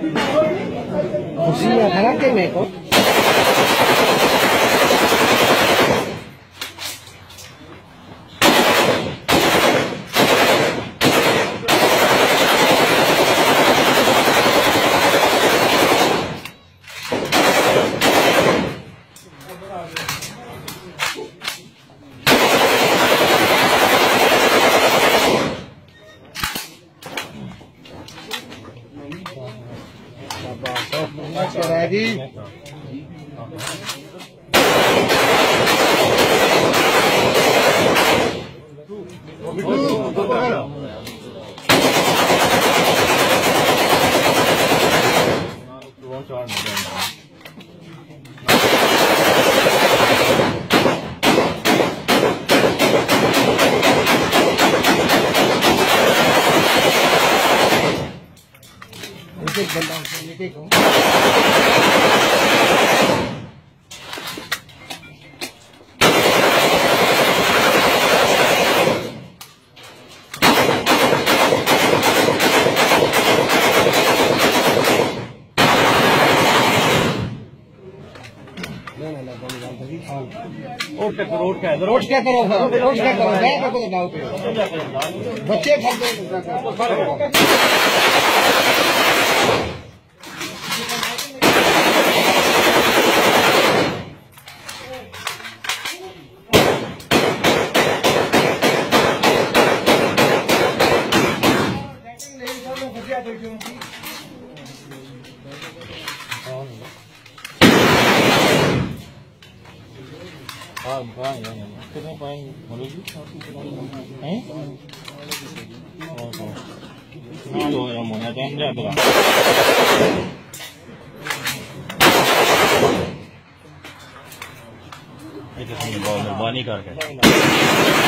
Pues sí, ojalá que mejor. Much ready. ایک بندہ ہوں سے ایک ایک ہوں اوٹ کر اوٹ کر اوٹ کیا کرو اوٹ کیا کرو اوٹ کیا کرو بچے کھر دے اوٹ کیا کرو؟ کو بتاؤ پہ بچے کھاتے ہاں کتنے پائیں گے مہربانی کر کے